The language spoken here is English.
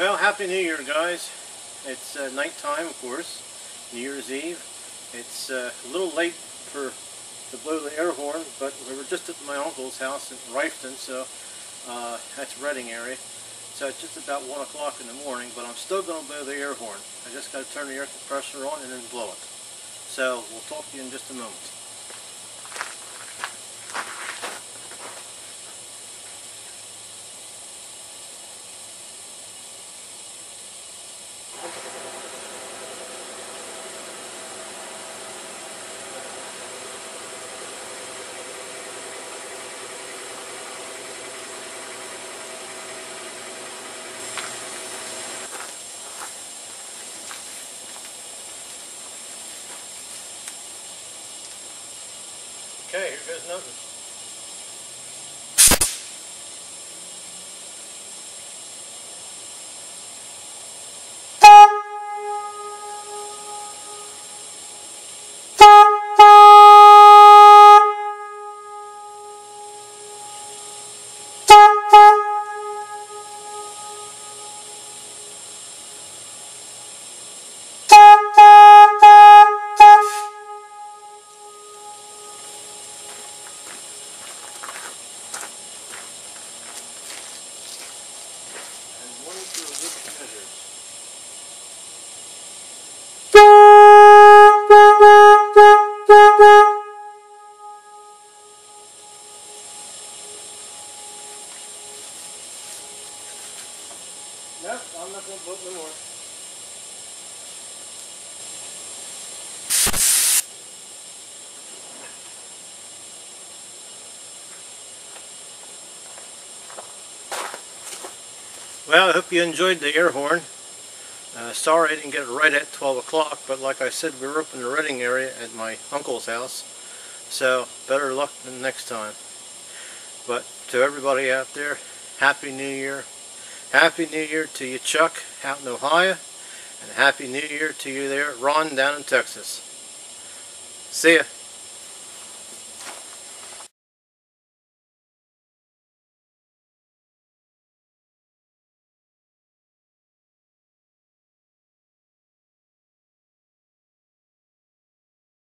Well, Happy New Year, guys. It's uh, nighttime, of course, New Year's Eve. It's uh, a little late for to blow the air horn, but we were just at my uncle's house in Reiffton, so uh, that's Reading area. So it's just about 1 o'clock in the morning, but I'm still going to blow the air horn. I just got to turn the air compressor on and then blow it. So we'll talk to you in just a moment. Okay, here goes nothing. No, I'm not going to vote no more. Well, I hope you enjoyed the air horn. Uh, sorry I didn't get it right at 12 o'clock, but like I said, we were up in the Reading area at my uncle's house. So, better luck than next time. But to everybody out there, Happy New Year. Happy New Year to you, Chuck, out in Ohio. And Happy New Year to you there, Ron, down in Texas. See ya.